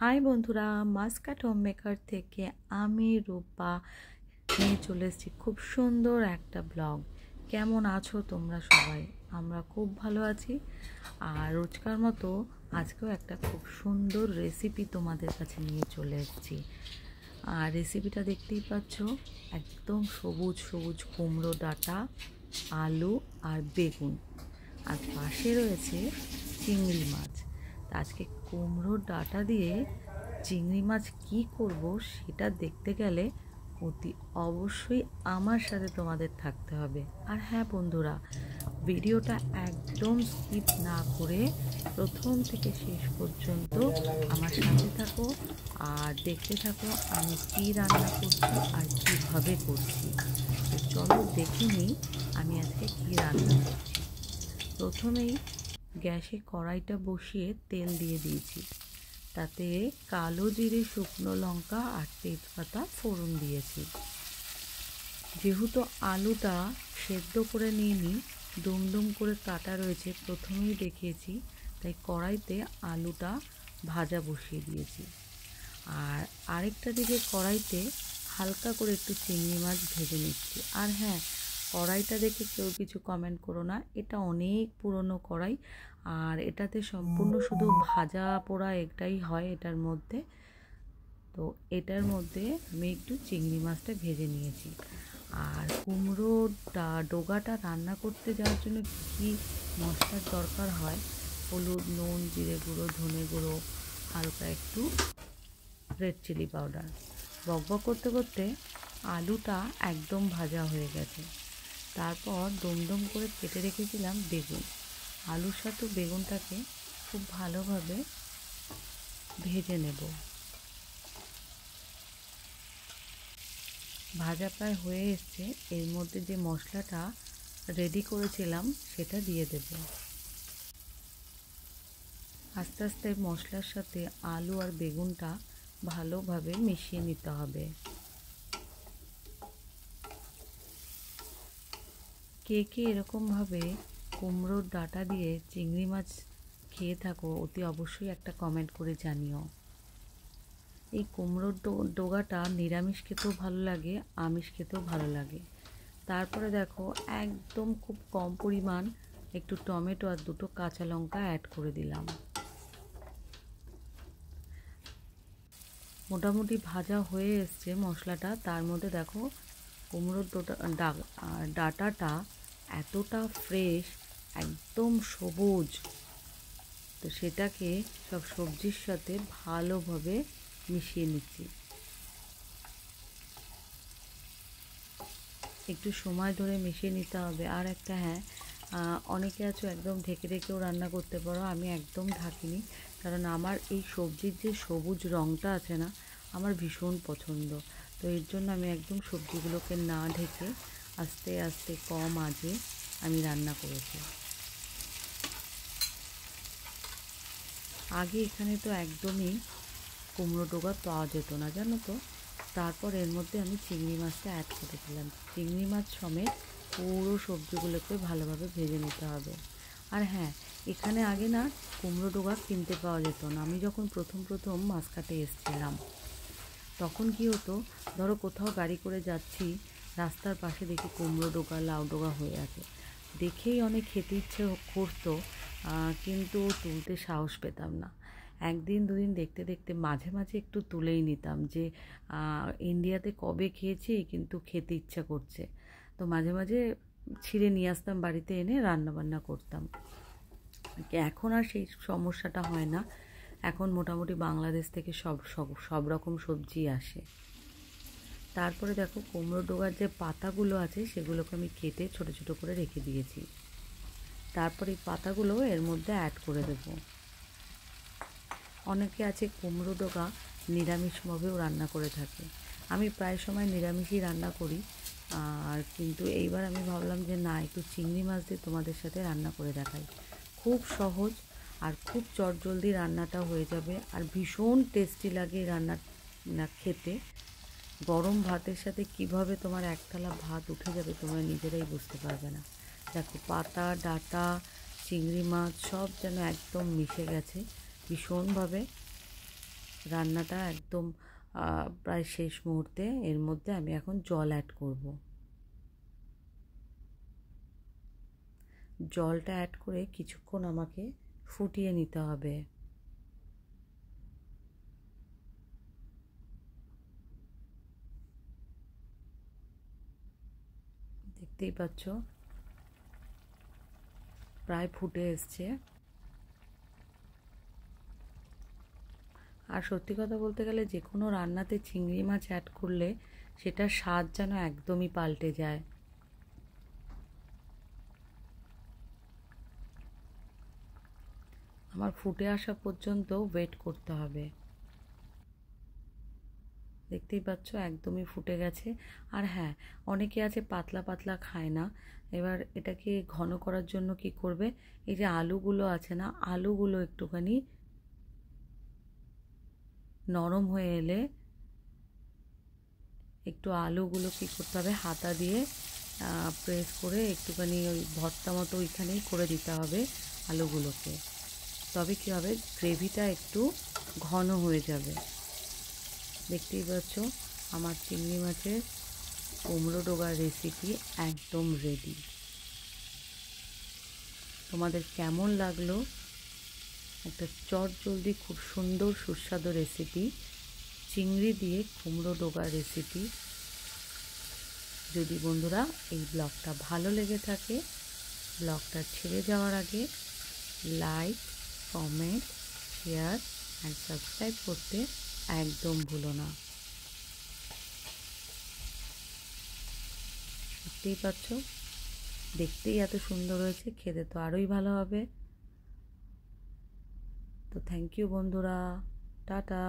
High বন্ধুরা Muscat home maker থেকে আমি রূপা নিয়ে চলে এসেছি খুব সুন্দর একটা ব্লগ। কেমন আছো তোমরা সবাই? আমরা খুব ভালো আছি। আর রোজকার মতো আজকেও একটা খুব সুন্দর রেসিপি তোমাদের কাছে নিয়ে চলে এসেছি। আর রেসিপিটা দেখতেই পাচ্ছ, একদম সবুজ সবুজ কুমড়ো ডাটা, আলু আর বেগুন। আর পাশে রয়েছে চিংড়ি মাছ। আজকে কুমড়োর ডাটা দিয়ে চিংড়ি মাছ কি করব সেটা দেখতে গেলে অতি অবশ্যই আমার সাথে তোমাদের থাকতে হবে। আর হ্যাঁ বন্ধুরা, ভিডিওটা একদম স্কিপ না করে প্রথম থেকে শেষ পর্যন্ত আমার সাথে থাকো আর দেখতে থাকো আমি কি রান্না করছি আর কীভাবে করছি। চলো দেখে নিই আমি আজকে কি রান্না করছি। প্রথমেই গ্যাসে কড়াইটা বসিয়ে তেল দিয়ে দিয়েছি। তাতে কালো জিরে, শুকনো লঙ্কা আর তেজপাতা ফোড়ন দিয়েছি। যেহেতু আলুটা সেদ্ধ করে নিইনি, দুমদুম করে কাটা রয়েছে, প্রথমেই দেখিয়েছি, তাই কড়াইতে আলুটা ভাজা বসিয়ে দিয়েছি। আর আরেকটা দিকে কড়াইতে হালকা করে একটু চিংড়ি মাছ ভেজে নিচ্ছি। আর হ্যাঁ কড়াইটা দেখে কেউ কিছু কমেন্ট করো না। এটা অনেক পুরনো কড়াই আর এটাতে সম্পূর্ণ শুধু ভাজা পোড়া একটাই হয় এটার মধ্যে। তো এটার মধ্যে আমি একটু চিংড়ি মাছটা ভেজে নিয়েছি। আর কুমড়ো ডোগাটা রান্না করতে যাওয়ার জন্য কী মশলার দরকার হয়? হলুদ, নুন, জিরে গুঁড়ো, ধনে গুঁড়ো, হালকা একটু রেড চিলি পাউডার বক করতে করতে আলুটা একদম ভাজা হয়ে গেছে। তারপর দমদম করে কেটে রেখেছিলাম বেগুন। আলুর সাথে বেগুনটাকে খুব ভালোভাবে ভেজে নেব। ভাজা প্রায় হয়ে এসছে। এর মধ্যে যে মশলাটা রেডি করেছিলাম, সেটা দিয়ে দেব। আস্তে আস্তে মশলার সাথে আলু আর বেগুনটা ভালোভাবে মিশিয়ে নিতে হবে। কে কে এরকমভাবে কুমড়োর ডাটা দিয়ে চিংড়ি মাছ খেয়ে থাকো, অতি অবশ্যই একটা কমেন্ট করে জানিও। এই কুমড়োর ডোগাটা নিরামিষ খেতেও ভালো লাগে, আমিষ খেতেও ভালো লাগে। তারপরে দেখো, একদম খুব কম পরিমাণ একটু টমেটো আর দুটো কাঁচা লঙ্কা অ্যাড করে দিলাম। মোটামুটি ভাজা হয়ে এসছে মশলাটা, তার মধ্যে দেখো কুমড়োর ডাটাটা এতটা ফ্রেশ একদম সবুজ। তো সেটাকে সব সবজির সাথে ভালোভাবে মিশিয়ে নিচ্ছি। একটু সময় ধরে মিশিয়ে নিতে হবে। আর একটা হ্যাঁ অনেকে আছো একদম ঢেকে ঢেকেও রান্না করতে পারো, আমি একদম ঢাকিনি। কারণ আমার এই সবজির যে সবুজ রঙটা আছে না, আমার ভীষণ পছন্দ। তো এর জন্য আমি একদম সবজিগুলোকে না ঢেকে আস্তে আস্তে কম আজে আমি রান্না করেছি। আগে এখানে তো একদমই কুমড়ো ডোগা পাওয়া যেত না, জানো তো? তারপর এর মধ্যে আমি চিংড়ি মাছটা অ্যাড করেছিলাম চিংড়ি মাছ সমেত পুরো সবজিগুলোকে ভালোভাবে ভেজে নিতে হবে। আর হ্যাঁ এখানে আগে না কুমড়ো ডোগা কিনতে পাওয়া যেত না। আমি যখন প্রথম প্রথম মাছ কাটে এসছিলাম তখন কি হতো, ধরো কোথাও গাড়ি করে যাচ্ছি, রাস্তার পাশে দেখি কুমড়ো ডোগা লাউ ডোগা হয়ে আছে। দেখেই অনেক খেতে ইচ্ছে করতো কিন্তু তুলতে সাহস পেতাম না। একদিন দুদিন দেখতে দেখতে মাঝে মাঝে একটু তুলেই নিতাম যে ইন্ডিয়াতে কবে খেয়েছি, কিন্তু খেতে ইচ্ছা করছে। তো মাঝে মাঝে ছিঁড়ে নিয়ে আসতাম বাড়িতে এনে রান্না বান্না করতাম। এখন আর সেই সমস্যাটা হয় না। এখন মোটামুটি বাংলাদেশ থেকে সব সব রকম সবজি আসে। তারপরে দেখো, কুমড়ো ডোগার যে পাতাগুলো আছে, সেগুলোকে আমি কেটে ছোট ছোট করে রেখে দিয়েছি। তারপর এই পাতাগুলো এর মধ্যে অ্যাড করে দেব। অনেকে আছে কুমড়ো ডোগা নিরামিষভাবেও রান্না করে থাকে। আমি প্রায় সময় নিরামিষই রান্না করি, আর কিন্তু এইবার আমি ভাবলাম যে না, একটু চিংড়ি মাছ দিয়ে তোমাদের সাথে রান্না করে দেখাই। খুব সহজ আর খুব চটজলদি রান্নাটা হয়ে যাবে। আর ভীষণ টেস্টি লাগে রান্না, না, খেতে। গরম ভাতের সাথে কীভাবে তোমার এক থালা ভাত উঠে যাবে তোমরা নিজেরাই বুঝতে পারবে না। দেখো, পাতা, ডাটা, চিংড়ি মাছ সব যেন একদম মিশে গেছে। ভীষণভাবে রান্নাটা একদম প্রায় শেষ মুহূর্তে এর মধ্যে আমি এখন জল অ্যাড করব। জলটা অ্যাড করে কিছুক্ষণ আমাকে ফুটিয়ে নিতে হবে। দেখতেই পাচ্ছ? প্রায় ফুটে এসছে। আর সত্যি কথা বলতে গেলে যে কোনো রান্নাতে চিংড়ি মাছ অ্যাড করলে সেটার স্বাদ যেন একদমই পাল্টে যায়। আমার ফুটে আসা পর্যন্ত ওয়েট করতে হবে। দেখতেই পাচ্ছ, একদমই ফুটে গেছে। আর হ্যাঁ অনেকে আছে পাতলা পাতলা খায় না। এবার এটাকে ঘন করার জন্য কি করবে? এই যে আলুগুলো আছে না, আলুগুলো একটুখানি নরম হয়ে এলে একটু আলুগুলো কী করতে হবে? হাতা দিয়ে প্রেস করে একটুখানি ওই ভর্তা মতো ওইখানেই করে দিতে হবে আলুগুলোকে। তবে কী হবে? গ্রেভিটা একটু ঘন হয়ে যাবে। দেখতেই পাচ্ছ, আমার চিংড়ি মাছের কুমড়ো ডোগার রেসিপি একদম রেডি তোমাদের কেমন লাগল? একটা চট জলদি খুব সুন্দর সুস্বাদু রেসিপি চিংড়ি দিয়ে কুমড়ো ডোগার রেসিপি যদি বন্ধুরা এই ব্লগটা ভালো লেগে থাকে, ব্লগটা ছেড়ে যাওয়ার আগে like comment share and subscribe করতে একদম ভুলো না। দেখতেই পাচ্ছ দেখতেই এত সুন্দর হয়েছে, খেতে তো আরোই ভালো হবে। তো থ্যাংক ইউ বন্ধুরা, টাটা।